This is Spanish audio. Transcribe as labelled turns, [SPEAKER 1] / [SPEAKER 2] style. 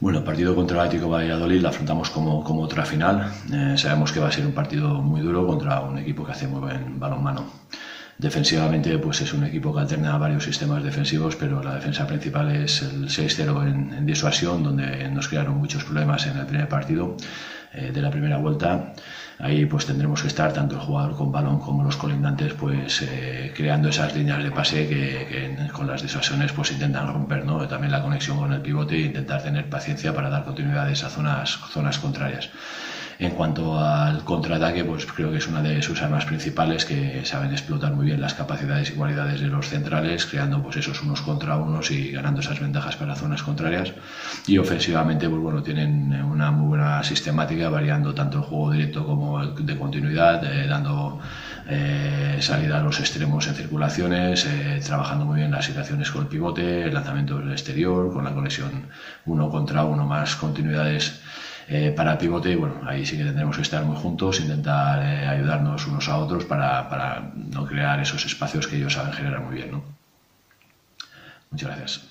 [SPEAKER 1] Bueno, el partido contra el Atlético Valladolid lo afrontamos como, como otra final. Eh, sabemos que va a ser un partido muy duro contra un equipo que hace muy buen balonmano. Defensivamente, pues es un equipo que alterna varios sistemas defensivos, pero la defensa principal es el 6-0 en, en, disuasión, donde nos crearon muchos problemas en el primer partido eh, de la primera vuelta. Ahí pues tendremos que estar tanto el jugador con balón como los colindantes, pues eh, creando esas líneas de pase que, con las disuasiones pues intentan romper, ¿no? También la conexión con el pivote e intentar tener paciencia para dar continuidad a esas zonas, zonas contrarias. En cuanto al contraataque, pues creo que es una de sus armas principales que saben explotar muy bien las capacidades y cualidades de los centrales, creando pues esos unos contra unos y ganando esas ventajas para zonas contrarias. Y ofensivamente, pues bueno, tienen una muy buena sistemática, variando tanto el juego directo como el de continuidad, eh, dando eh, salida a los extremos en circulaciones, eh, trabajando muy bien las situaciones con el pivote, el lanzamiento del exterior, con la conexión uno contra uno más continuidades eh, para el pivote, bueno, ahí sí que tendremos que estar muy juntos, intentar eh, ayudarnos unos a otros para, para, no crear esos espacios que ellos saben generar muy bien. ¿no? Muchas gracias.